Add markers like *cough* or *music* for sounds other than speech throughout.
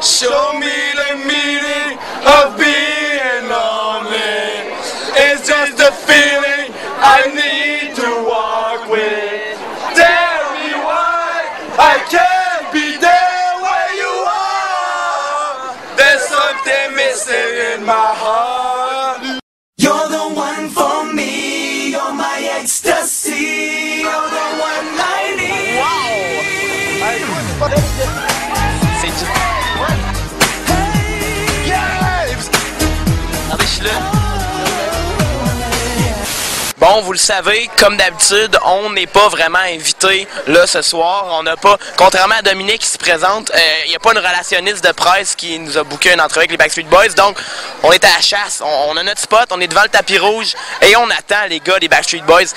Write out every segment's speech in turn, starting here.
Show me the meaning of being lonely. It's just the feeling I need to walk with. Tell me why I can't be there where you are. There's something missing in my heart. You're the one for me, you're my ecstasy, you're the one I need. C'est Bon, vous le savez, comme d'habitude, on n'est pas vraiment invité là ce soir. On n'a pas, contrairement à Dominique qui se présente, euh, il n'y a pas une relationniste de presse qui nous a booké une entrevue avec les Backstreet Boys. Donc, on est à la chasse, on, on a notre spot, on est devant le tapis rouge et on attend les gars des Backstreet Boys.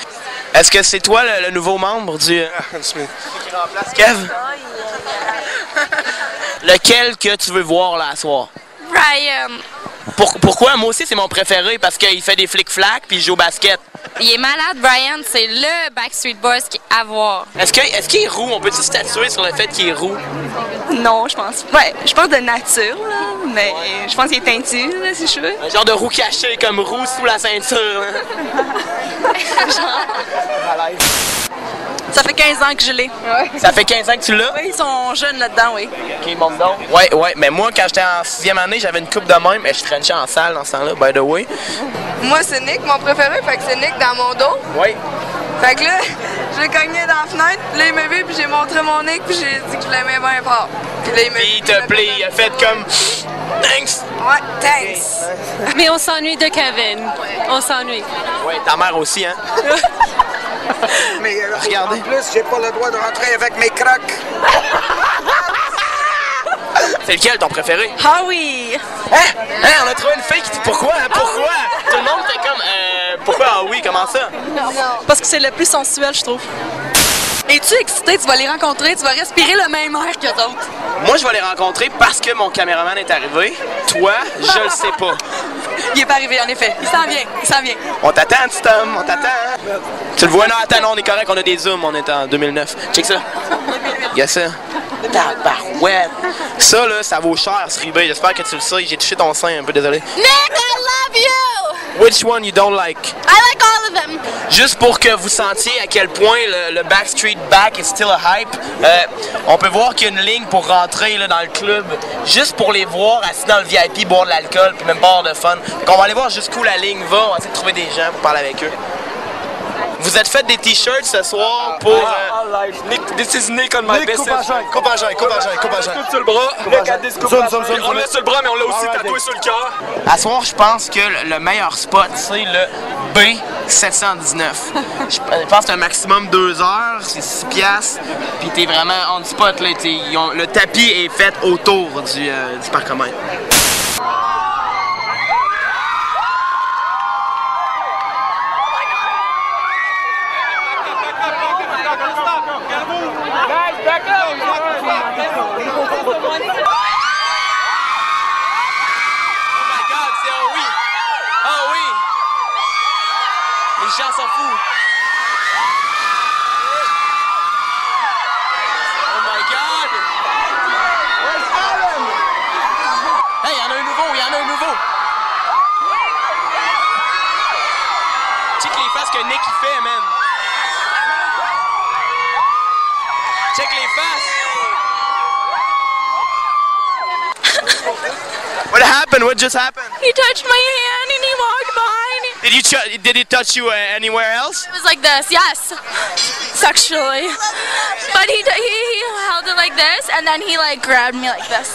Est-ce que c'est toi le, le nouveau membre du. euh, qui remplace Kev? Lequel que tu veux voir là ce soir? Pour- pourquoi? Moi aussi, c'est mon préféré parce qu'il fait des flic-flacs puis il joue au basket. Il est malade, Brian. C'est le Backstreet Boys qui à voir. Est-ce que- est-ce qu'il est roux? On peut-tu statuer sur le fait qu'il est roux? Non, je pense. Ouais, je pense de nature, là, mais je pense qu'il est teintu, là, ses cheveux. Un genre de roux caché, comme roux sous la ceinture. hein? *laughs* Ça fait 15 ans que je l'ai. Ça fait 15 ans que tu l'as? Oui, ils sont jeunes là-dedans, oui. Ok, monte donc. Ouais, ouais, mais moi, quand j'étais en sixième année, j'avais une coupe de même et je trenchais en salle dans ce temps-là, by the way. Moi, c'est Nick, mon préféré, fait que c'est Nick dans mon dos. Ouais. Fait que là, *laughs* j'ai cogné dans la fenêtre, puis là, il m'a vu, puis j'ai montré mon Nick, puis j'ai dit que je l'aimais bien fort. Puis là, il m'a Puis il te plaît, il a fait comme. Thanks! Ouais, thanks. Mais on s'ennuie de Kevin. On s'ennuie. Ouais, ta mère aussi, hein? *laughs* *laughs* Mais euh, Regardez. en plus, j'ai pas le droit de rentrer avec mes crocs. *laughs* C'est lequel ton préféré? Ah oui! Hein? Hein? On a trouvé une fille qui dit pourquoi? Hein? Pourquoi? Tout le monde fait comme. Euh, pourquoi? Ah oui, comment ça? Parce que c'est le plus sensuel, je trouve. Es-tu excité? Tu vas les rencontrer, tu vas respirer le même air que d'autres. Moi, je vais les rencontrer parce que mon caméraman est arrivé. Toi, je le sais pas. Il est pas arrivé, en effet. Il s'en vient, il s'en vient. On t'attend, petit homme, on t'attend. Tu le vois? Non, attends, non, on est correct, on a des zooms, on est en 2009. Check ça. Y'a ça. Tabarouette. Ça, là, ça vaut cher, ce rebate. J'espère que tu le sais. J'ai touché ton sein un peu, désolé. Nick, I love you! Which one you don't like? I like all of them. Juste pour que vous sentiez à quel point le, le Backstreet Back is still a hype, euh, on peut voir qu'il y a une ligne pour rentrer là, dans le club, juste pour les voir assis dans le VIP, boire de l'alcool, puis même boire de fun. Donc on va aller voir jusqu'où la ligne va, on va essayer de trouver des gens pour parler avec eux. Vous êtes fait des t-shirts ce soir pour... euh, Nick, this is Nick on my Nick, best. coupe à jeun, coupe à jeun, coupe à jeun, coupe à jeun. Tout sur le bras. Nick a des Zoom, zoom, zoom, On l'a sur le bras, mais on l'a aussi Alright, tatoué Nick. sur le cœur. À soir, je pense que le- le meilleur spot, c'est le B719. Je je pense que c'est un maximum 2 heures, c'est 6 piastres, puis t'es vraiment on spot. Là, le tapis est fait autour du, euh, du parcomètre. Oh Ah oui! Les gens s'en foutent! Oh my god! Hey, y'en a un nouveau, y'en a un nouveau! Check les faces que Nick il fait, man! Check les faces! *laughs* What happened? What just happened? He touched my hand and he walked behind. Did you ch- did it touch you uh, anywhere else? It was like this, yes. Sexually. But he, he, he held it like this and then he like grabbed me like this.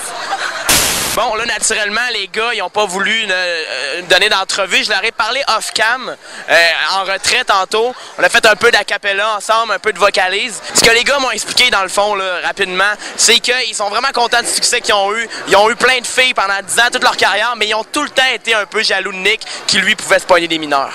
Bon, là, naturellement, les gars, ils ont pas voulu ne- euh, donner d'entrevue. Je leur ai parlé off-cam, euh, en retrait tantôt. On a fait un peu d'acapella ensemble, un peu de vocalise. Ce que les gars m'ont expliqué, dans le fond, rapidement, c'est qu'ils sont vraiment contents du succès qu'ils ont eu. Ils ont eu plein de filles pendant 10 ans, toute leur carrière, mais ils ont tout le temps été un peu jaloux de Nick, qui, lui, pouvait se poigner des mineurs.